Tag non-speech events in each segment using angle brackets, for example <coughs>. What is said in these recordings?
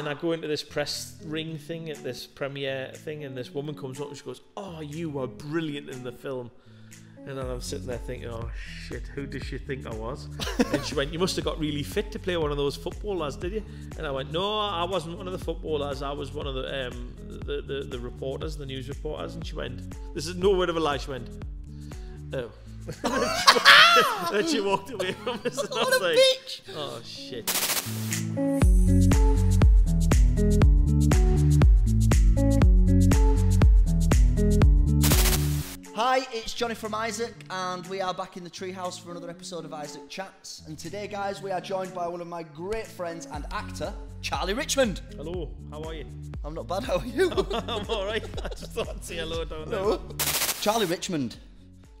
and I go into this press ring thing at this premiere thing, and this woman comes up and she goes, "Oh, you were brilliant in the film." And then I'm sitting there thinking, "Oh shit, who does she think I was?" <laughs> and she went, "You must have got really fit to play one of those footballers, did you?" And I went, "No, I wasn't one of the footballers. I was one of the um, the, the the reporters, the news reporters." And she went, "This is no word of a lie." She went, "Oh." <laughs> then she walked away from us. And I was What a like, bitch! Oh shit. Hi, it's Jonny from Isaac, and we are back in the treehouse for another episode of Isaac Chats. And today, guys, we are joined by one of my great friends and actor, Charlie Richmond. Hello, how are you? I'm not bad, how are you? <laughs> I'm alright. I just thought I'd say hello down there. Hello. Charlie Richmond,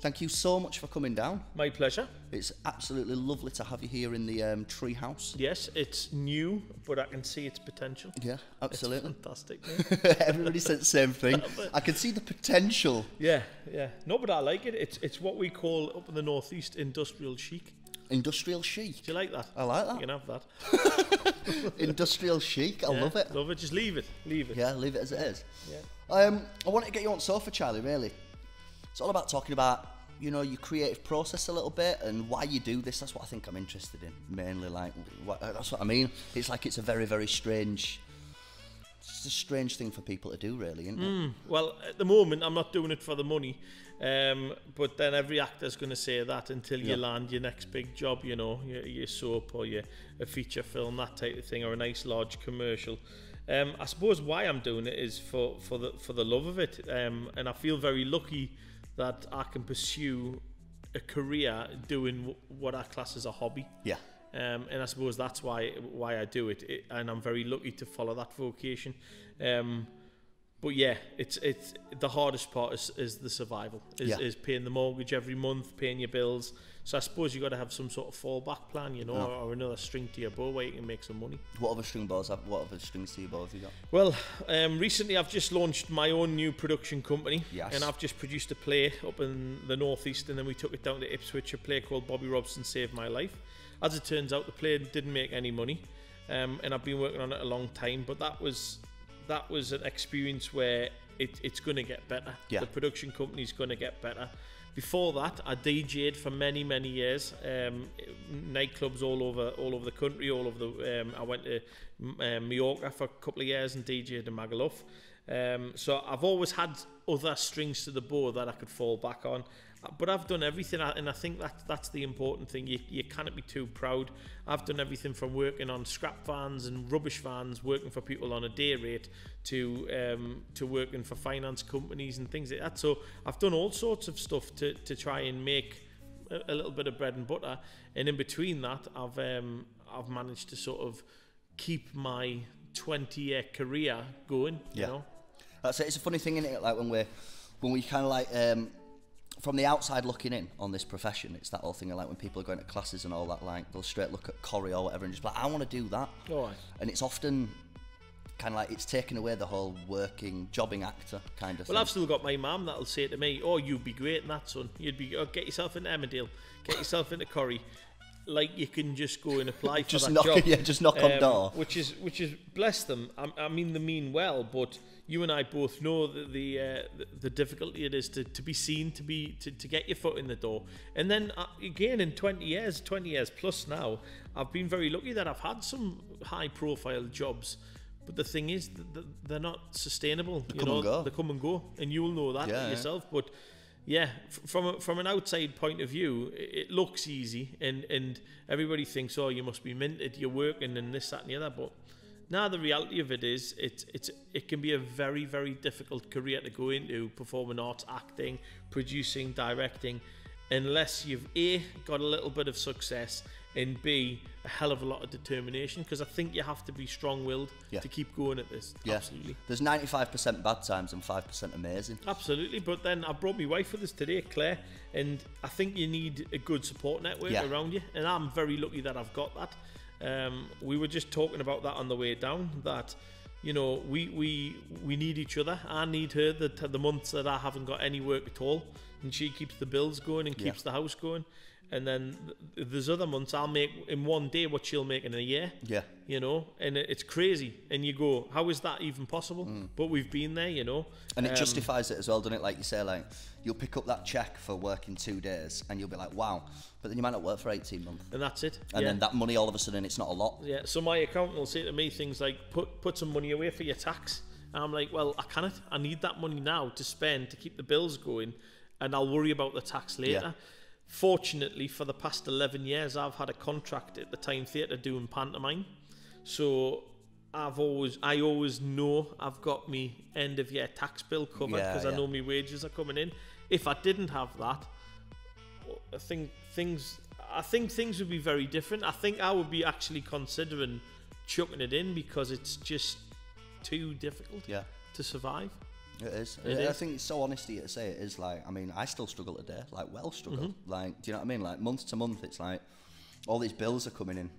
thank you so much for coming down. My pleasure. It's absolutely lovely to have you here in the um, treehouse. Yes, it's new, but I can see its potential. Yeah, absolutely. Fantastic. <laughs> mate. Everybody said the same thing. <laughs> I can see the potential. yeah, yeah. No, but I like it. It's it's what we call up in the northeast industrial chic. Industrial chic. Do you like that? I like that. You can have that. <laughs> Industrial chic. I Yeah, love it. Love it. Just leave it. Leave it. Yeah, leave it as it is. Yeah. Um, I want to get you on sofa, Charlie. Really, it's all about talking about you know your creative process a little bit and why you do this. That's what I think I'm interested in mainly. Like, what, that's what I mean. It's like it's a very, very strange. It's a strange thing for people to do, really, isn't it? Well, at the moment, I'm not doing it for the money. Um, but then every actor's going to say that until you Yeah. land your next big job, you know, your, your soap or your a feature film, that type of thing, or a nice large commercial. Um, I suppose why I'm doing it is for, for the for the love of it, um, and I feel very lucky that I can pursue a career doing what I class as a hobby. Yeah, um, and I suppose that's why why I do it. it and I'm very lucky to follow that vocation. Um, but yeah, it's it's the hardest part is, is the survival, is, Yeah. is paying the mortgage every month, paying your bills. So I suppose you got to have some sort of fallback plan, you know, Yeah. or, or another string to your bow where you can make some money. what other string balls? Have, what other strings to your bow have you got? Well, um, recently I've just launched my own new production company, Yes. and I've just produced a play up in the northeast, and then we took it down to Ipswich, a play called Bobby Robson Saved My Life. As it turns out, the play didn't make any money, um, and I've been working on it a long time. But that was that was an experience where it, it's going to get better. Yeah. The production company's going to get better. Before that, I DJ'd for many, many years. Um, nightclubs all over, all over the country, all over the. Um, I went to um, Mallorca for a couple of years and DJ'd in Magaluf. Um, so I've always had other strings to the bow that I could fall back on. But I've done everything, and I think that that's the important thing. You, you can't be too proud. I've done everything from working on scrap vans and rubbish vans, working for people on a day rate, to um, to working for finance companies and things like that. So I've done all sorts of stuff to, to try and make a, a little bit of bread and butter. And in between that, I've um, I've managed to sort of keep my 20 year career going. You Yeah. know. That's it. It's a funny thing, isn't it? Like when we're when we kind of like um, from the outside looking in on this profession, it's that whole thing of like when people are going to classes and all that. Like they'll straight look at choreo or whatever and just be like, I want to do that. Right. And it's often kind of like it's taken away the whole working, jobbing actor kind of Well, thing. I've still got my mum that'll say to me, "Oh, you'd be great in that, son. You'd be oh, get yourself into Emmerdale, get yourself into Corrie." Like you can just go and apply <laughs> for Just that knock- job. Um, <laughs> yeah, just knock on door. Which is which is bless them. I, I mean, they mean well, but you and I both know that the uh, the, the difficulty it is to, to be seen, to be to, to get your foot in the door, and then uh, again in twenty years, twenty years plus now, I've been very lucky that I've had some high profile jobs. But the thing is, th- th- they're not sustainable. you come know, and go. They come and go, and you'll know that Yeah, yeah. yourself. But yeah, f- from a, from an outside point of view, it looks easy, and and everybody thinks, oh, you must be minted, you're working, and this, that, and the other. But now the reality of it is, it's it's it can be a very very difficult career to go into, performing arts, acting, producing, directing, unless you've a got a little bit of success and b a hell of a lot of determination. Because I think you have to be strong-willed Yeah. to keep going at this. yeah. Absolutely. There's 95% bad times and 5% amazing. Absolutely, but then I brought my wife with us today, Claire, and I think you need a good support network Yeah. around you, and I'm very lucky that I've got that. Um, we were just talking about that on the way down. That you know we we we need each other. I need her the the months that I haven't got any work at all, and she keeps the bills going and Yeah. keeps the house going. and then th- there's other months I'll make in one day what she'll make in a year. Yeah. You know, and it, it's crazy. And you go, how is that even possible? But we've been there, you know. And it Um, justifies it as well, doesn't it? Like you say, like you'll pick up that check for working two days, and you'll be like, "Wow!" But then you might not work for eighteen months, and that's it. and yeah. then that money all of a sudden it's not a lot. Yeah, so my accountant will say to me things like, "Put put some money away for your tax," and I'm like, "Well, I can't. I need that money now to spend to keep the bills going, and I'll worry about the tax later." Yeah. Fortunately, for the past 11 years, I've had a contract at the Tyne Theatre doing pantomime, so I've always, I always know I've got me end of year tax bill covered Yeah, because I know my wages are coming in. If I didn't have that, I think things I think things would be very different. I think I would be actually considering chucking it in because it's just too difficult Yeah, to survive. it is. It I is. think it's so honesty to say it is. Like, I mean, I still struggle today. Like, well, struggle. Mm-hmm. Like, do you know what I mean? Like, month to month, it's like all these bills are coming in.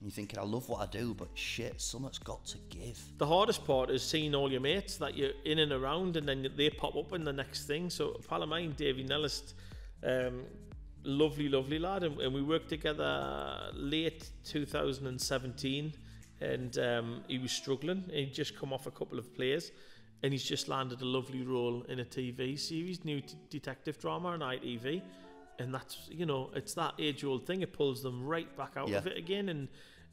And you're thinking, I love what I do, but shit, something's got to give. The hardest part is seeing all your mates that you're in and around, and then they pop up in the next thing. So, a pal of mine, Davey Nellis, um, lovely, lovely lad, and, and we worked together late 2017, and um, he was struggling. He'd just come off a couple of plays, and he's just landed a lovely role in a TV series, new detective drama on ITV. And that's you know it's that age old thing. It pulls them right back out Yeah. of it again, and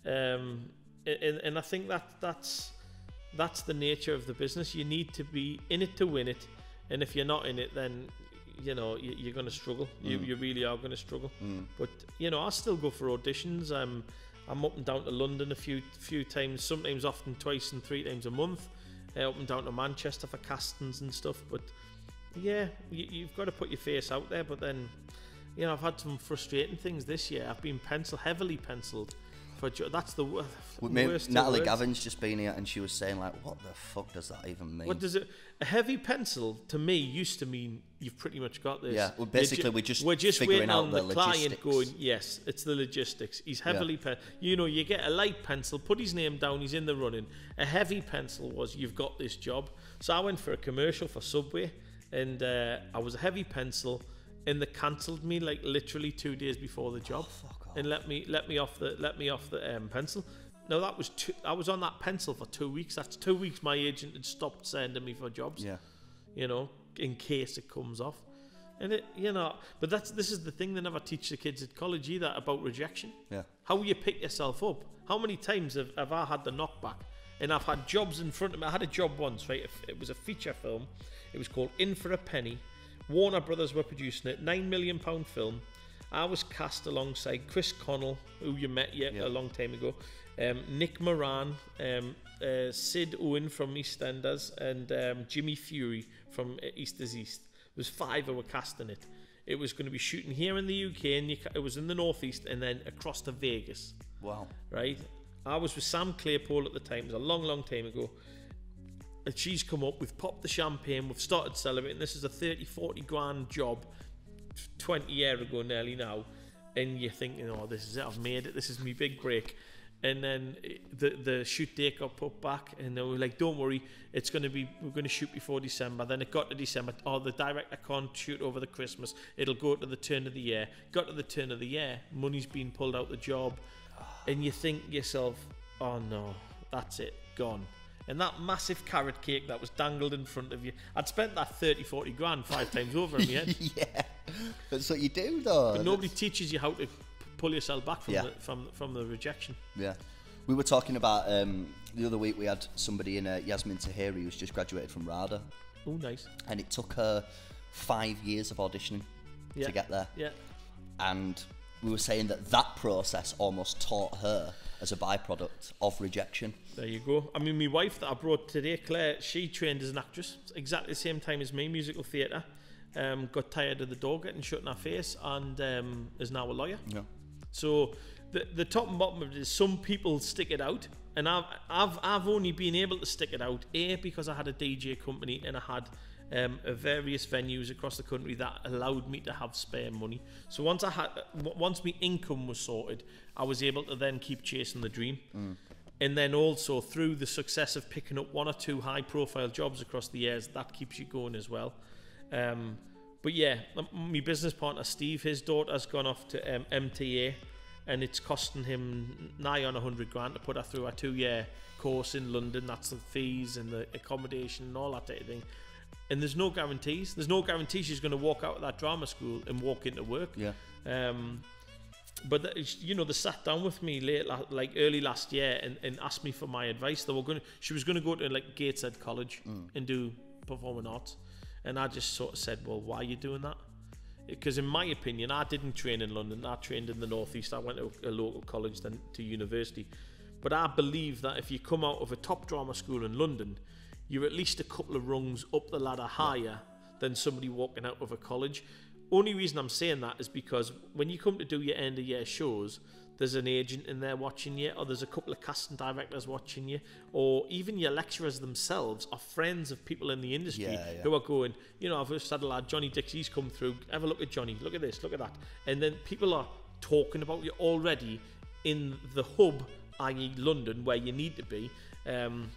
um, and, and I think that that's that's the nature of the business. You need to be in it to win it, and if you're not in it, then you know you, you're going to struggle. You, you really are going to struggle. But you know, I still go for auditions. I'm I'm up and down to London a few few times, sometimes often twice and three times a month. Uh, up and down to Manchester for castings and stuff. But yeah, you, you've got to put your face out there. But then, you know, I've had some frustrating things this year. I've been pencil heavily penciled for jo- that's the wor- worst. Natalie words. Gavin's just been here, and she was saying like, "What the fuck does that even mean?" What does it? A heavy pencil to me used to mean you've pretty much got this. Yeah, well, basically we're just we're just figuring waiting out on the the, client logistics. going. Yes, it's the logistics. He's heavily pen. You know, you get a light pencil, put his name down, he's in the running. A heavy pencil was you've got this job. So I went for a commercial for Subway, and uh, I was a heavy pencil, and they cancelled me like literally two days before the job, off. and let me let me off the let me off the um, pencil. No, that was two, I was on that pencil for two weeks. That's two weeks my agent had stopped sending me for jobs Yeah, you know, in case it comes off. And it, you know, but that's this is the thing they never teach the kids at college either about rejection. yeah. How you pick yourself up. How many times have, have I had the knockback? And I've had jobs in front of me. I had a job once, right? It was a feature film. It was called In for a Penny. Warner Brothers were producing it. Nine million pound film. I was cast alongside Chris Connell, who you met yet Yeah. a long time ago, um, Nick Moran, um, uh, Sid Owen from EastEnders, and um, Jimmy Fury from uh, East is East. There was five who were casting it. It was going to be shooting here in the UK, and you it was in the northeast, and then across to Vegas Wow. right? I was with Sam Claypole at the time, it was a long, long time ago. She's come up, we've popped the champagne, we've started celebrating. This is a 30, 40 grand job 20 year ago nearly now. And you're thinking, oh, this is it, I've made it, this is my big break. And then eh, the the shoot date got put back, and they were like, "Don't worry, it's going to be we're going to shoot before December." Then it got to December. Oh, the director can't shoot over the Christmas. It'll go to the turn of the year. Got to the turn of the year, money's been pulled out the job, and you think yourself, "Oh no, that's it, gone." And that massive carrot cake that was dangled in front of you, I'd spent that 30, 40 grand five times over in my head. <laughs> yeah, that's what you do, though. But nobody teaches you how to pull yourself back from Yeah. the from from the rejection. Yeah. We were talking about um, the other week. We had somebody in uh, Yasmin Tahiri who's just graduated from RADA, Oh, nice. and it took her five years of auditioning Yeah. to get there. Yeah. And we were saying that that process almost taught her as a byproduct of rejection. There you go. I mean, my wife that I brought today, Claire, she trained as an actress, exactly the same time as me, musical theatre. Um, got tired of the door getting shut in her face, and um, is now a lawyer. Yeah. So the the top and bottom of it is some people stick it out, and I've I've I've only been able to stick it out a because I had a DJ company and I had um, various venues across the country that allowed me to have spare money. So once I had once my income was sorted, I was able to then keep chasing the dream. And then also through the success of picking up one or two high profile jobs across the years, that keeps you going as well. Um, but yeah, my business partner Steve, his daughter's gone off to um, MTA, and it's costing him nigh on a hundred grand to put her through a two-year course in London. That's the fees and the accommodation and all that type of thing. And there's no guarantees. There's no guarantee she's going to walk out of that drama school and walk into work. Yeah. Um, but you know, they sat down with me late, like early last year, and, and asked me for my advice. They were going. to She was going to go to like Gateshead College mm. and do performing arts, and I just sort of said, "Well, why are you doing that?" Because in my opinion, I didn't train in London. I trained in the northeast. I went to a local college, then to university. But I believe that if you come out of a top drama school in London, you're at least a couple of rungs up the ladder higher than somebody walking out of a college. Only reason I'm saying that is because when you come to do your end of year shows, there's an agent in there watching you, or there's a couple of casting directors watching you, or even your lecturers themselves are friends of people in the industry Yeah, yeah. who are going, you know, I've just had a lad, Johnny Dixie's come through, have a look at Johnny, look at this, look at that. And then people are talking about you already in the hub, i.e., London, where you need to be. Um,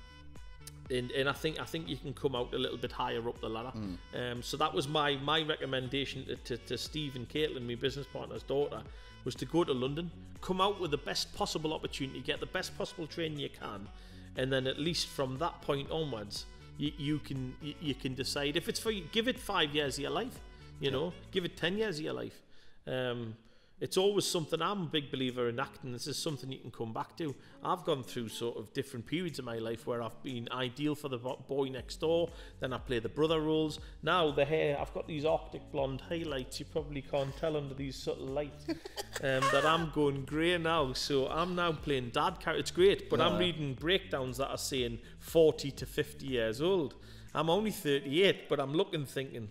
and, and I think I think you can come out a little bit higher up the ladder. Um, so that was my my recommendation to, to, to Steve and Caitlin, my business partner's daughter, was to go to London, come out with the best possible opportunity, get the best possible training you can, and then at least from that point onwards, you, you can you, you can decide if it's for you. Give it five years of your life, you know, give it ten years of your life. Um, it's always something I'm a big believer in acting. This is something you can come back to. I've gone through sort of different periods of my life where I've been ideal for the boy next door, then I play the brother roles. Now the hair, I've got these arctic blonde highlights. You probably can't tell under these subtle lights <laughs> um, that I'm going grey now. So I'm now playing dad character. It's great, but I'm reading breakdowns that are saying 40 to 50 years old. I'm only 38, but I'm looking thinking.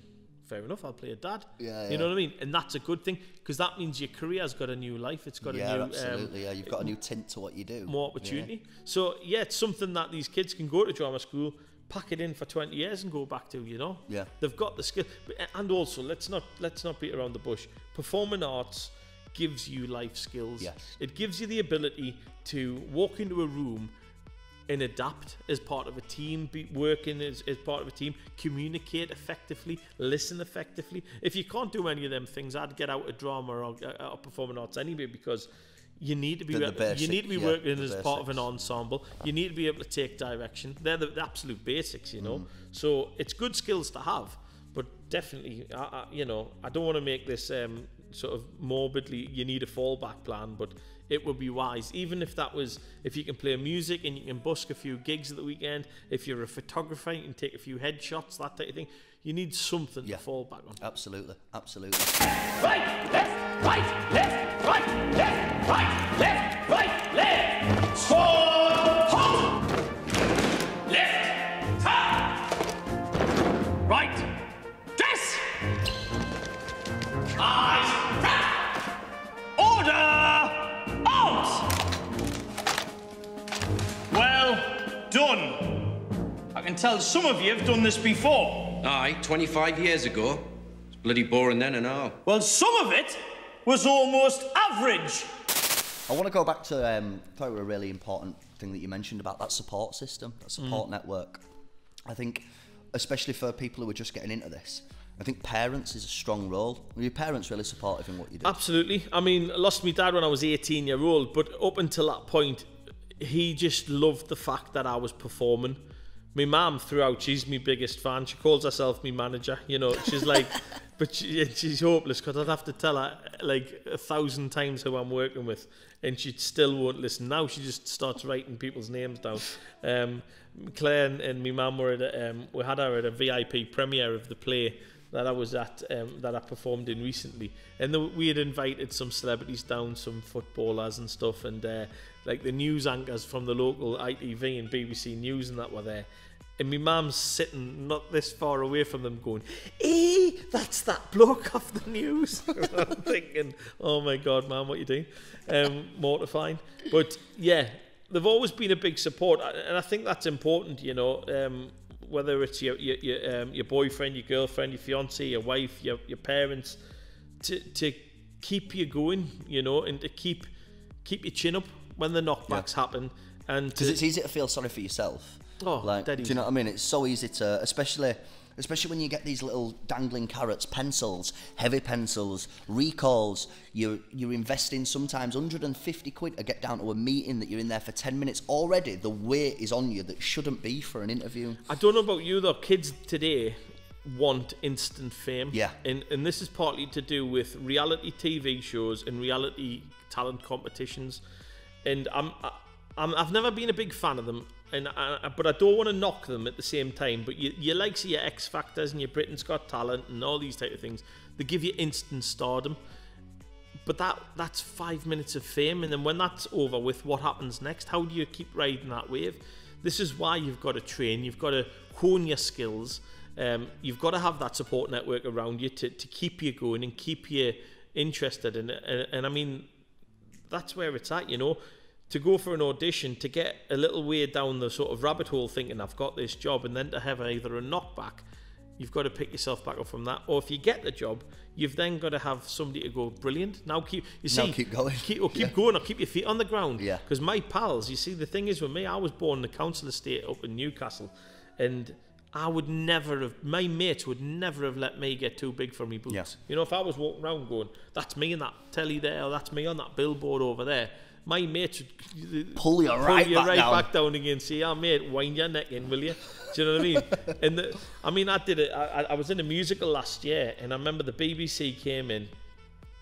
Fair enough, I'll play a dad. Yeah, You know what I mean? And that's a good thing because that means your career's got a new life. It's got yeah, a new absolutely. Um, yeah, you've got a new tint to what you do. more opportunity. So yeah, it's something that these kids can go to drama school, pack it in for 20 years, and go back to. You know, Yeah. they've got the skill. And also, let's not let's not beat around the bush. Performing arts gives you life skills. Yes. It gives you the ability to walk into a room and adapt as part of a team, be working as, as part of a team, communicate effectively, listen effectively. If you can't do any of them things, I'd get out of drama or, uh, or performing arts anyway because you need to be the you need to be yeah, working as part of an ensemble. You need to be able to take direction. They're the, the absolute basics, you Mm. know. So it's good skills to have, but definitely, I, I, you know, I don't want to make this um, sort of morbidly. You need a fallback plan, but it would be wise, even if that was if you can play music and you can busk a few gigs at the weekend. If you're a photographer, you can take a few headshots, that type of thing. You need something Yeah. to fall back on. Absolutely, absolutely. Right, left, right, left, right, left, right, left, right, left. Forward, tell some of you have done this before. Aye, 25 years ago. It's bloody boring then and now. Well, some of it was almost average. I want to go back to um, probably a really important thing that you mentioned about that support system, that support Mm. network. I think, especially for people who are just getting into this, I think parents is a strong role. Are your parents really supportive in what you do? Absolutely. I mean, I lost my dad when I was 18 year old, but up until that point, he just loved the fact that I was performing. My mum throughout, she's my biggest fan. She calls herself my manager. You know, she's like, <laughs> but she, she's hopeless because I'd have to tell her like a thousand times who I'm working with, and she still won't listen. Now she just starts writing people's names down. Um, Claire and, and my mum were at a, um, we had her at a VIP premiere of the play that I was at um, that I performed in recently, and the, we had invited some celebrities down, some footballers and stuff, and uh, like the news anchors from the local ITV and BBC News and that were there. And my mum's sitting not this far away from them, going, "Eh, that's that bloke off the news." <laughs> I'm thinking, "Oh my God, mum, what are you doing?" Um, mortifying, but yeah, they've always been a big support, and I think that's important. You know, um, whether it's your your your, um, your boyfriend, your girlfriend, your fiance, your wife, your your parents, to to keep you going, you know, and to keep keep your chin up when the knockbacks happen, and Because it's easy to feel sorry for yourself Oh, like, dead do you know what I mean? It's so easy to, especially, especially when you get these little dangling carrots, pencils, heavy pencils, recalls. You're you're investing sometimes 150 quid to get down to a meeting that you're in there for 10 minutes. Already, the weight is on you that shouldn't be for an interview. I don't know about you though. Kids today want instant fame. Yeah. And and this is partly to do with reality TV shows and reality talent competitions. And I'm, I'm I've never been a big fan of them. And I, but I don't want to knock them at the same time. But you, you like see your X Factors and your Britain's Got Talent and all these type of things. They give you instant stardom. But that that's five minutes of fame, and then when that's over with, what happens next? How do you keep riding that wave? This is why you've got to train. You've got to hone your skills. Um, you've got to have that support network around you to, to keep you going and keep you interested. And and I mean, that's where it's at. You know, to go for an audition, to get a little way down the sort of rabbit hole, thinking I've got this job, and then to have either a knockback you've got to pick yourself back up from that. Or if you get the job, you've then got to have somebody to go, brilliant. Now keep you see, Now keep going. keep, or keep Yeah. going, or keep your feet on the ground. Yeah. Because my pals, you see, the thing is with me, I was born in the council estate up in Newcastle, and I would never have, my mates would never have let me get too big for me boots. Yeah. You know, if I was walking around going, that's me in that telly there, or that's me on that billboard over there. My mates would Pull you right you back right down. back down again. Say, "Ah, mate, wind your neck in, will you?" Do you know what I mean? <laughs> and the, I mean, I did it. I, I- I was in a musical last year, and I remember the BBC came in,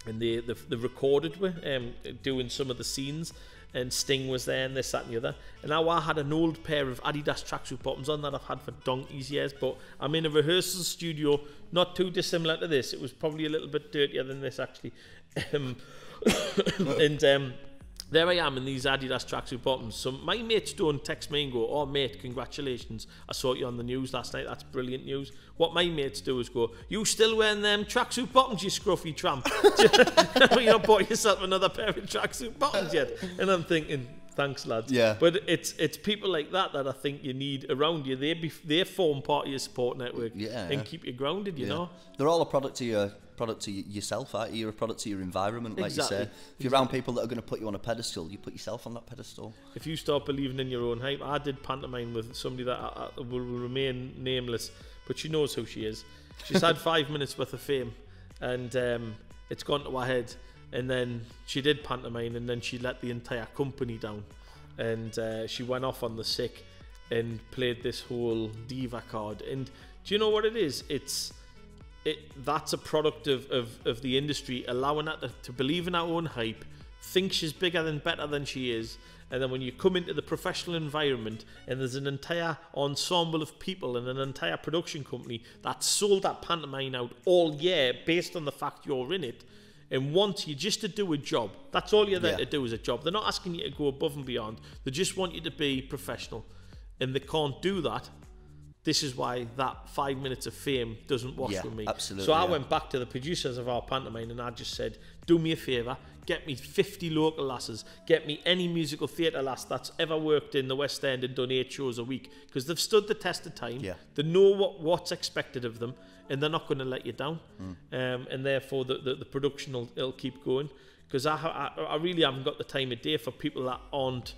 and they they, they recorded me um, doing some of the scenes, and Sting was there, and this, that, and the other. And now I had an old pair of Adidas tracksuit bottoms on that I've had for donkey's years, but I'm in a rehearsal studio, not too dissimilar to this. It was probably a little bit dirtier than this actually, <laughs> um, <coughs> and. Um, there I am in these Adidas tracksuit bottoms. So my mates don't text me and go, "Oh mate, congratulations! I saw you on the news last night. That's brilliant news." What my mates do is go, "You still wearing them tracksuit bottoms, you scruffy tramp? <laughs> you not bought yourself another pair of tracksuit bottoms yet?" And I'm thinking, "Thanks, lads." Yeah. But it's it's people like that that I think you need around you. They be they form part of your support network Yeah, and keep you grounded. You Yeah. know. They're all a product of your product to yourself, aren't you? You're a product to your environment, like Exactly. you say. If you're around people that are going to put you on a pedestal, you put yourself on that pedestal. if you start believing in your own hype, I did pantomime with somebody that I, I will remain nameless, but she knows who she is. She's had <laughs> five minutes worth of fame, and um, it's gone to her head. And then she did pantomime, and then she let the entire company down, and uh, she went off on the sick and played this whole diva card. And do you know what it is? It's it that's a product of, of, of the industry allowing her to, to believe in her own hype, think she's bigger than better than she is, and then when you come into the professional environment and there's an entire ensemble of people and an entire production company that sold that pantomime out all year based on the fact you're in it and want you just to do a job. That's all you're there Yeah. to do is a job. They're not asking you to go above and beyond. They just want you to be professional. And they can't do that this is why that five minutes of fame doesn't wash Yeah, with me. absolutely, So I yeah. went back to the producers of our pantomime and I just said, do me a favour, get me 50 local lasses, get me any musical theatre lass that's ever worked in the West End and done eight shows a week because they've stood the test of time. Yeah. They know what, what's expected of them and they're not going to let you down. Mm. Um, and therefore, the, the, the production will it'll keep going because I, I, I really haven't got the time of day for people that aren't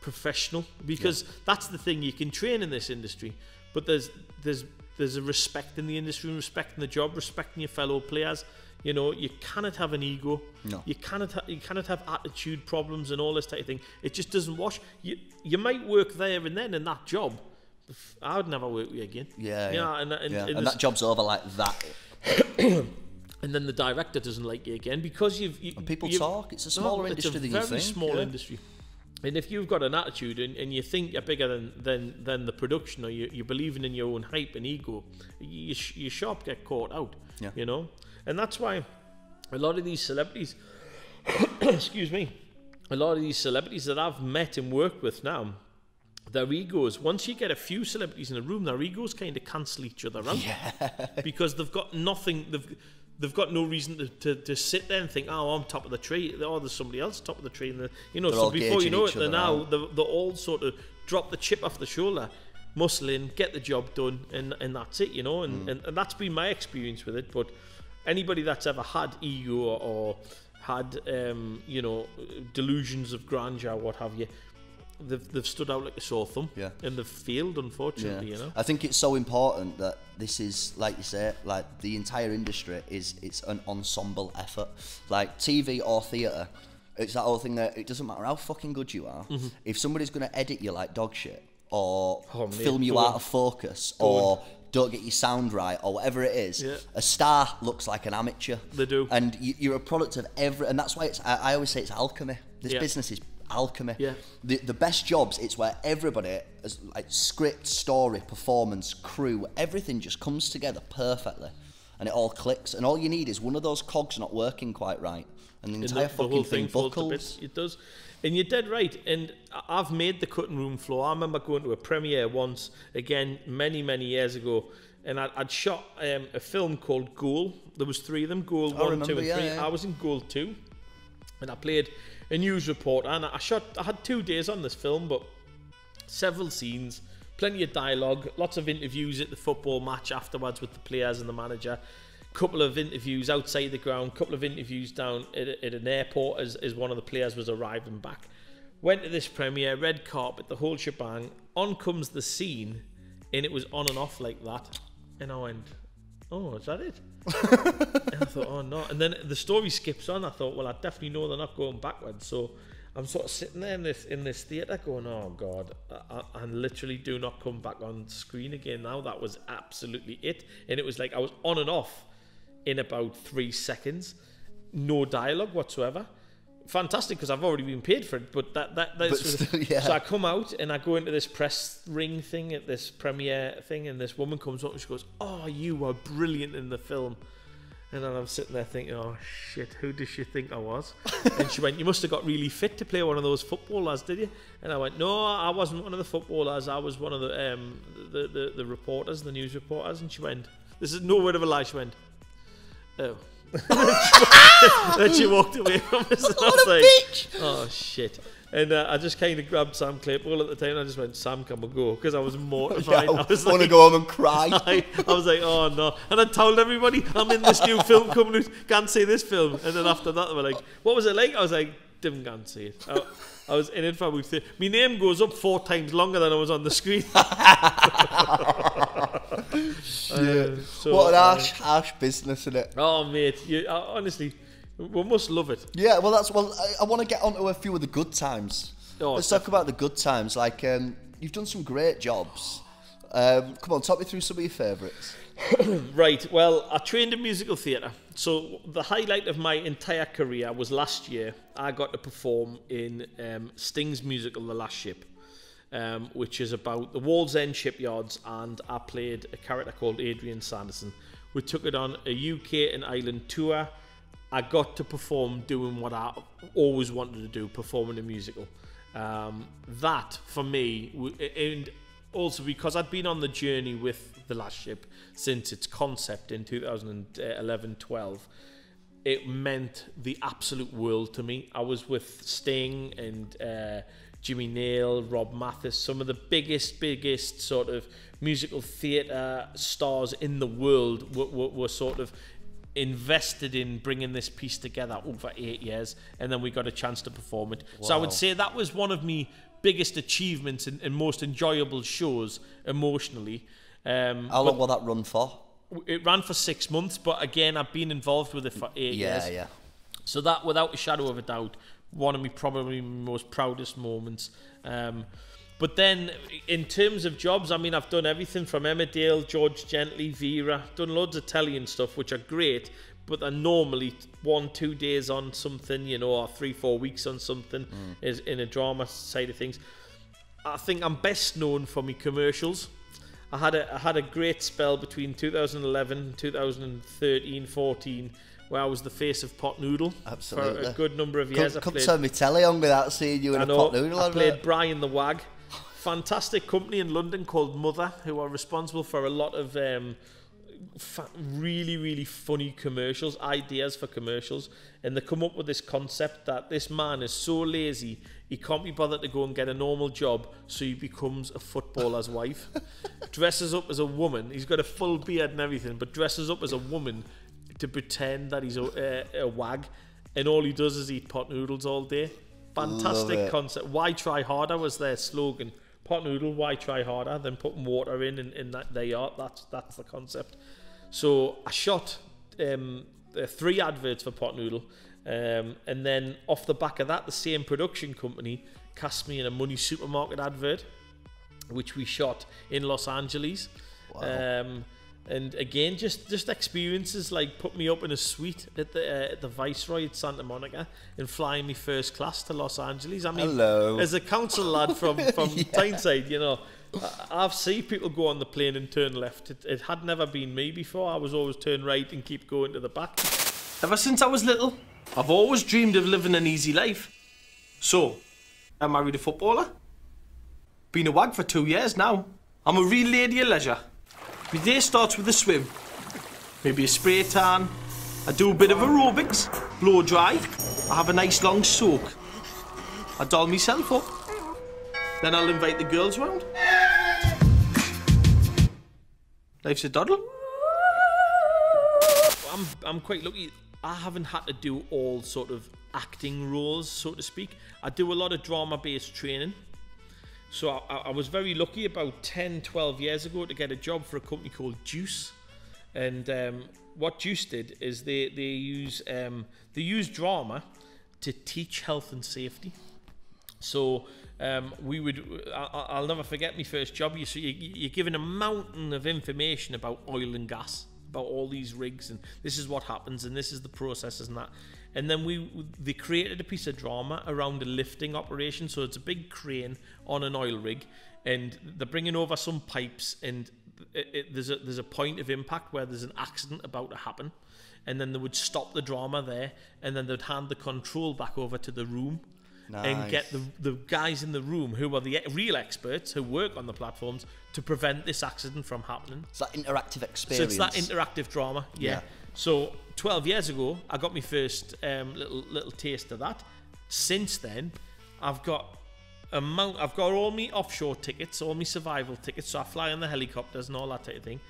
professional because that's the thing you can train in this industry but there's there's there's a respect in the industry respecting the job respecting your fellow players you know you cannot have an ego No. you cannot ha- you cannot have attitude problems and all this type of thing it just doesn't wash you you might work there and then in that job I would never work with you again Yeah, You yeah. and, and, yeah. and And, that job's over like that. <coughs> and then the director doesn't like you again because you've you, people you've- talk. It's a smaller it's industry a than you very think, small yeah. industry and if you've got an attitude and, and you think you're bigger than than, than the production or you, you're believing in your own hype and ego you, you sharp get caught out Yeah. you know? And that's why a lot of these celebrities <coughs> excuse me a lot of these celebrities that I've met and worked with now their egos once you get a few celebrities in a room their egos kind of cancel each other out. <laughs> Because they've got nothing they've they've got no reason to, to, to sit there and think oh I'm top of the tree oh there's somebody else top of the tree and the, you know They're so before you know it they're now they're, they're all sort of drop the chip off the shoulder muscle in get the job done and and that's it you know Mm. and, and, and that's been my experience with it but anybody that's ever had ego or, or had um, you know delusions of grandeur what have you they've, they've stood out like a sore thumb Yeah. in the field, unfortunately. You know, I think it's so important that this is, like you say, like the entire industry is it's an ensemble effort. Like TV or theatre, it's that whole thing that it doesn't matter how fucking good you are. If somebody's going to edit you like dog shit or Mm-hmm. Oh, film you go out on. of focus Go or don't get your sound right or whatever it is, Yeah. a star looks like an amateur. They do. and you, you're a product of every, and that's why it's. I, I always say it's alchemy. This Yeah. business is alchemy. Yeah. The, the best jobs, it's where everybody, is like script, story, performance, crew, everything just comes together perfectly, and it all clicks. And all you need is one of those cogs not working quite right, and the And entire fucking thing, falls to buckles. It does. And you're dead right. And I've made the cutting room floor. I remember going to a premiere once, again, many, many years ago. And I'd, I'd shot um, a film called Goal. There was three of them, Goal 1, 2 remember, and 3. yeah, yeah. I was in Goal 2. And I played a news reporter. And I shot, I had two days on this film, but several scenes, plenty of dialogue, lots of interviews at the football match afterwards with the players and the manager. Couple of interviews outside the ground, couple of interviews down at, at an airport as, as one of the players was arriving back. Went to this premiere, red carpet, the whole shebang. On comes the scene, and it was on and off like that. And I went, "Oh, is that it?" I thought, "Oh no!" And then the story skips on. I thought, "Well, I definitely know they're not going backwards." So I'm sort of sitting there in this in this theatre, going, "Oh God!" I, I, I literally do not come back on screen again. Now that was absolutely it, and it was like I was on and off in about three seconds, no dialogue whatsoever. Fantastic because I've already been paid for it, but that that that's still, yeah. so I come out and I go into this press ring thing at this premiere thing, and this woman comes up and she goes, "Oh, you were brilliant in the film." And then I'm sitting there thinking, "Oh shit, who does she think I was?" <laughs> and she went, "You must have got really fit to play one of those footballers, did you?" And I went, "No, I wasn't one of the footballers. I was one of the um the the, the reporters, the news reporters." And she went, "This is no word of a lie." She went, "Oh." <laughs> then she walked away from us. And <laughs> I was What a like, bitch! Oh shit! And uh, I just kind of grabbed Sam Claypool at the time. I just went, "Sam, come and go," because I was mortified. <laughs> Yeah, I was I want to like, go home and cry. I, I was like, "Oh no!" And I told everybody, "I'm in this new film coming out. Can't see this film." And then after that, they were like, "What was it like?" I was like, "Didn't can't see it." I, I was in it for about. Th- My name goes up four times longer than I was on the screen. Uh, so, what an uh, harsh, harsh business, isn't it? Oh mate, you, uh, honestly, we must love it. Yeah, well, that's well. I, I want to get onto a few of the good times. Oh, Let's talk about the good times. Like, um, you've done some great jobs. Um, come on, talk me through some of your favourites. <coughs> Right. Well, I trained in musical theatre. So the highlight of my entire career was last year. I got to perform in um, Sting's musical, The Last Ship, um, which is about the Wallsend shipyards, and I played a character called Adrian Sanderson. We took it on a UK and Ireland tour. I got to perform doing what I always wanted to do, performing a musical. Um, that for me, and also because I'd been on the journey with the last ship since its concept in 2011-12 it meant the absolute world to me i was with sting and uh, jimmy nail rob mathes some of the biggest biggest sort of musical theatre stars in the world were, were, were sort of invested in bringing this piece together over eight years and then we got a chance to perform it so i would say that was one of me biggest achievements and, and most enjoyable shows emotionally um, How long will that run for? it ran for six months, but again, I've been involved with it for eight Yeah, years. yeah. So that, without a shadow of a doubt, one of me probably most proudest moments. Um, but then, in terms of jobs, I mean, I've done everything from Emmerdale, George Gently, Vera, done loads of telly and stuff, which are great. But they're normally one, two days on something, you know, or three, four weeks on something, is in a drama side of things. I think I'm best known for my commercials. I had a I had a great spell between 2011 2013 14 where I was the face of Pot Noodle for a good number of years. I couldn't played, turn my telly on without seeing you in I a know, pot noodle. I played Brian the Wag. Fantastic company in London called Mother, who are responsible for a lot of um, fa- really, really funny commercials, ideas for commercials. And they come up with this concept that this man is so lazy, he can't be bothered to go and get a normal job, so he becomes a footballer's wife. <laughs> Dresses up as a woman. He's got a full beard and everything, but dresses up as a woman to pretend that he's a, a, a wag. And all he does is eat pot noodles all day. Fantastic concept. Why try harder was their slogan. Pot noodle, why try harder than putting water in and, and that they are. That's that's the concept. So I shot um, uh, three adverts for Pot Noodle, um, and then off the back of that, the same production company cast me in a Money Supermarket advert, which we shot in Los Angeles. Um, and again, just just experiences like put me up in a suite at the uh, at the Viceroy at Santa Monica and flying me first class to Los Angeles. I mean, Hello. as a council lad from <laughs> from Tyneside, you know, I- I've seen people go on the plane and turn left. It, it had never been me before. I was always turn right and keep going to the back. Ever since I was little, I've always dreamed of living an easy life. So, I married a footballer. Been a wag for two years now. I'm a real lady of leisure. My day starts with a swim, maybe a spray tan. I do a bit of aerobics, blow dry. I have a nice long soak. I doll myself up. Then I'll invite the girls round. Life's a doddle. I'm I'm quite lucky. I haven't had to do all sort of acting roles, so to speak. I do a lot of drama-based training. So I, I- was very lucky about 10, 12 years ago to get a job for a company called Juice. And um, what Juice did is they they use um, they use drama to teach health and safety. So um, we would, I, I- I'll never forget my first job. You, so you, you're given a mountain of information about oil and gas, about all these rigs, and this is what happens, and this is the processes and that. And then we, they created a piece of drama around a lifting operation. So it's a big crane on an oil rig, and they're bringing over some pipes, and it, it, there's a there's a point of impact where there's an accident about to happen, and then they would stop the drama there, and then they'd hand the control back over to the room and get the, the guys in the room who are the real experts who work on the platforms to prevent this accident from happening. It's that interactive experience. So it's that interactive drama, yeah. Yeah. So 12 years ago, I got my first um, little little taste of that. Since then, I've got a mount. I've got all my offshore tickets, all my survival tickets. So I fly on the helicopters and all that type of thing.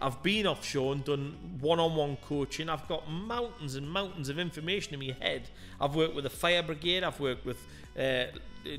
I've been offshore and done one-on-one coaching. I've got mountains and mountains of information in my head. I've worked with the fire brigade. I've worked with uh,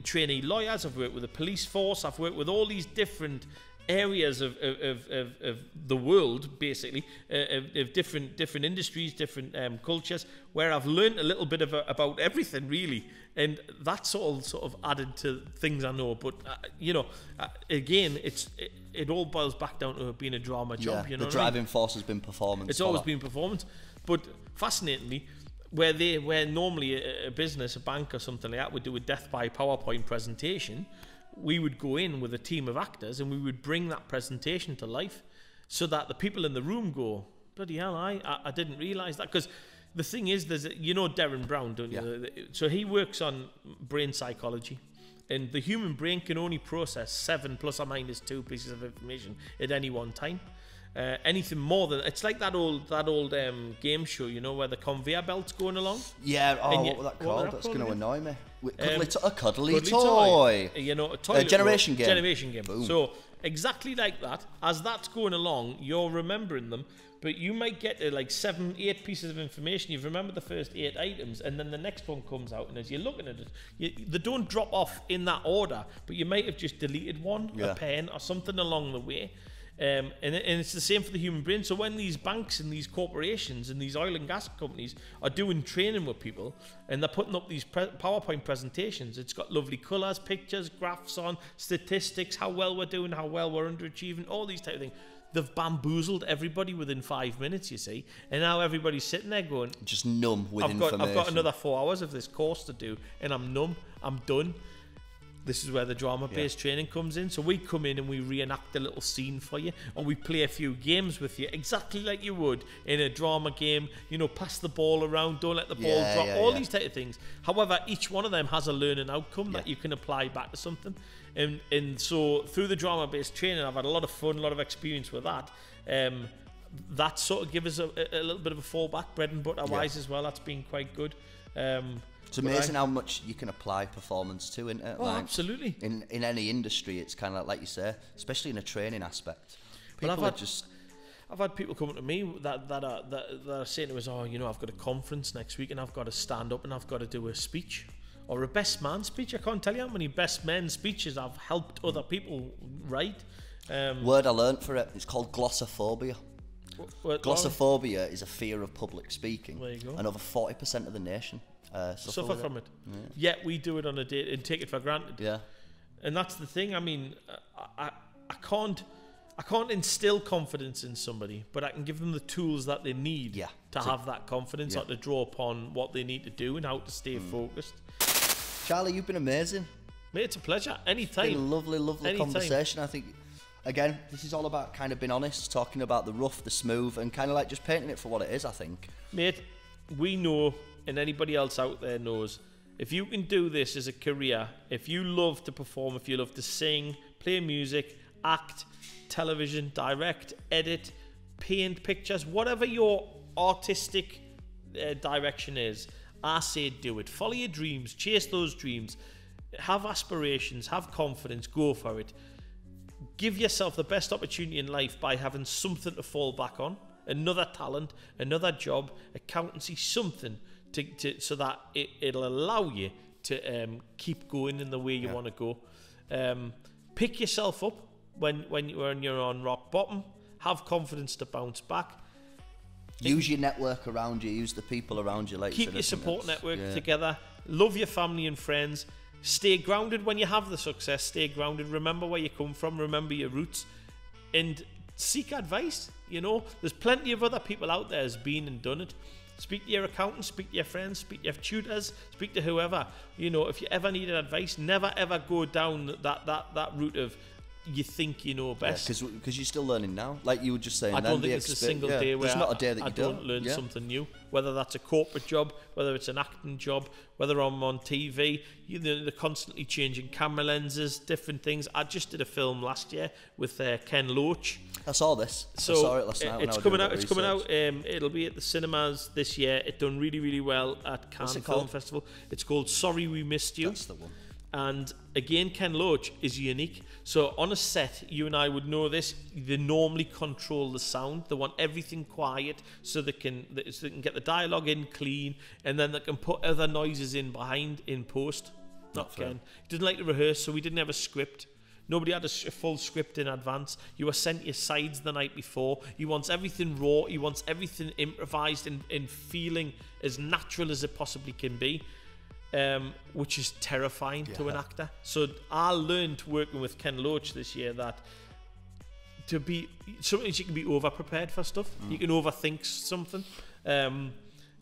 trainee lawyers. I've worked with the police force. I've worked with all these different areas of, of, of, of, the world, basically, uh, of, of different different industries, different um, cultures, where I've learned a little bit of a, about everything, really, and that's all sort of added to things I know. But uh, you know, uh, again, it's it, it all boils back down to being a drama job. yeah, you know, the what I mean? driving force has been performance. It's always that. been performance. But fascinatingly, where they where normally a, a business, a bank or something like that would do a death by PowerPoint presentation, we would go in with a team of actors and we would bring that presentation to life so that the people in the room go, bloody hell, I I, I didn't realise that because the thing is, there's a, you know Derren Brown, don't you? So he works on brain psychology. And the human brain can only process seven plus or minus two pieces of information at any one time. Uh, anything more than it's like that old that old um, game show, you know, where the conveyor belt's going along. Yeah, oh, you- what was that what called? that That's going to annoy me. Wi- Um, to- a cuddly, Cuddly toy. You know, a toilet generation game. Generation game. Boom. So exactly like that, as that's going along, you're remembering them, but you might get to like seven, eight pieces of information. You've remembered the first eight items, and then the next one comes out, and as you're looking at it, you, they don't drop off in that order, but you might have just deleted one, Yeah. a pen, or something along the way. Um, and, and it's the same for the human brain. So when these banks and these corporations and these oil and gas companies are doing training with people and they're putting up these pre- PowerPoint presentations, it's got lovely colours, pictures, graphs on, statistics, how well we're doing, how well we're underachieving, all these type of things. They've bamboozled everybody within five minutes, you see, and now everybody's sitting there going, Just numb with I've got, information. I've got another four hours of this course to do, and I'm numb. I'm done. This is where the drama-based training comes in. So we come in and we reenact a little scene for you, or we play a few games with you, exactly like you would in a drama game. You know, pass the ball around, don't let the ball Yeah, drop, yeah, all yeah. these type of things. However, each one of them has a learning outcome that you can apply back to something. And and so through the drama-based training, I've had a lot of fun, a lot of experience with that. Um, that sort of gives us a, a little bit of a fallback, bread and butter wise as well. That's been quite good. Um, It's but I- amazing how much you can apply performance to, isn't it? Oh, absolutely. In in any industry, it's kind of like, like you say, especially in a training aspect. But I've are had- just I've had people coming to me that that are that, that are saying to us, "Oh, you know, I've got a conference next week, and I've got to stand up and I've got to do a speech or a best man speech. I can't tell you how many best men speeches I've helped other people write. Um, Word I learnt for it. It's called glossophobia. well, Glossophobia is a fear of public speaking. There you go. And over 40% of the nation uh, suffer, suffer from it. Yet we do it on a day and take it for granted. Yeah. And that's the thing. I mean, I, I, I can't, I can't instill confidence in somebody, but I can give them the tools that they need Yeah. to To- have that confidence Yeah. or to draw upon what they need to do and how to stay focused. Charlie, you've been amazing. Mate, it's a pleasure. Been a lovely, lovely Anytime. conversation. I think, again, this is all about kind of being honest, talking about the rough, the smooth, and kind of like just painting it for what it is, I think. Mate, we know, and anybody else out there knows, if you can do this as a career, if you love to perform, if you love to sing, play music, act, television, direct, edit, paint pictures, whatever your artistic uh, direction is, I say do it. Follow your dreams, chase those dreams, have aspirations, have confidence, go for it give yourself the best opportunity in life by having something to fall back on another talent another job accountancy something to, to so that it, it'll allow you to um, keep going in the way you want to go. Um, pick yourself up when when, you, when you're on rock bottom. Have confidence to bounce back. Use your network around you, use the people around you. Like keep your support network yeah. together. Love your family and friends. Stay grounded when you have the success. Stay grounded. Remember where you come from. Remember your roots. And seek advice you know. There's plenty of other people out there has been and done it speak to your accountant speak to your friends speak to your tutors speak to whoever. You know if you ever needed advice never ever go down that that that route of you think you know best because you're still learning now. Like you were just saying. I don't think the it's a single yeah, day where there's not I, a day that I you don't, learn yeah. something new. Whether that's a corporate job, whether it's an acting job, whether I'm on TV, you know, they're constantly changing camera lenses, different things. I just did a film last year with uh, Ken Loach. I saw this. So I saw it last night. it's coming out. It's coming out. Um, it'll be at the cinemas this year. It done really, really well at Cannes Film? Festival. It's called Sorry We Missed You. That's the one. And again, Ken Loach is unique. So on a set, you and I would know this. They normally control the sound. They want everything quiet so they can so they can get the dialogue in clean, and then they can put other noises in behind in post. Not Ken. He didn't like to rehearse, so we didn't have a script. Nobody had a full script in advance. You were sent your sides the night before. He wants everything raw. He wants everything improvised and, and feeling as natural as it possibly can be um, which is terrifying to an actor. So I learned working with Ken Loach this year that to be sometimes you can be over prepared for stuff. You can overthink something. Um,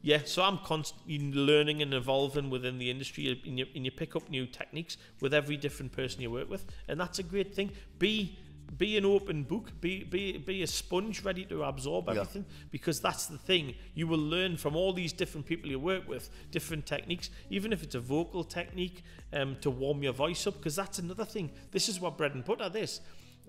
yeah, so I'm constantly learning and evolving within the industry, and you, and you pick up new techniques with every different person you work with, and that's a great thing. Be be an open book. Be be be a sponge ready to absorb everything, because that's the thing. You will learn from all these different people you work with, different techniques, even if it's a vocal technique um, to warm your voice up, because that's another thing. This is what bread and butter. This.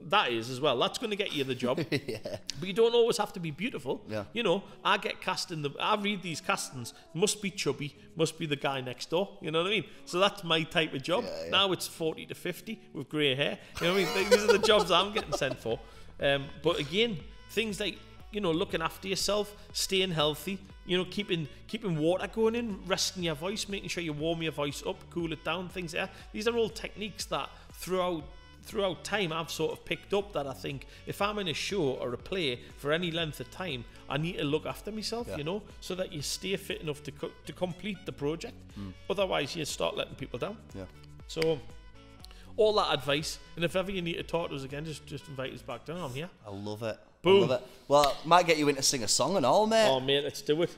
That is as well. That's going to get you the job. <laughs> yeah. But you don't always have to be beautiful. Yeah. You know, I get cast in the. I read these castings. Must be chubby. Must be the guy next door. You know what I mean? So that's my type of job. Yeah, yeah. Now it's forty to fifty with grey hair. You know what I mean? These are the jobs I'm getting sent for. Um, but again, things like you know, looking after yourself, staying healthy. You know, keeping keeping water going in, resting your voice, making sure you warm your voice up, cool it down, things like that. These are all techniques that throughout throughout time I've sort of picked up that I think if I'm in a show or a play for any length of time, I need to look after myself, you know, so that you stay fit enough to co- to complete the project. Mm. Otherwise, you start letting people down. Yeah. So, all that advice, and if ever you need to talk to us again, just just invite us back down. I'm here. I love it. Boom. I love it. Well, might get you in to sing a song and all, mate. Oh mate, let's do it.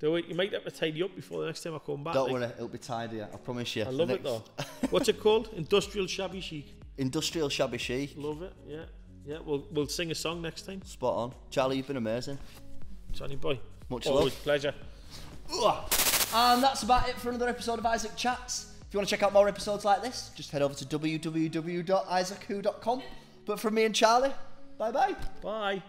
Do it. You might have to tidy up before the next time I come back. Don't like. worry, it'll be tidy. I promise you. I love it though. What's it called? Industrial shabby chic. Industrial shabby chic. Love it. Yeah, yeah. We'll we'll sing a song next time. Spot on. Charlie, you've been amazing. Jonny boy. Much Always love. pleasure. And that's about it for another episode of Isaac Chats. If you want to check out more episodes like this, just head over to www.isaacwho.com. But from me and Charlie, bye bye. Bye.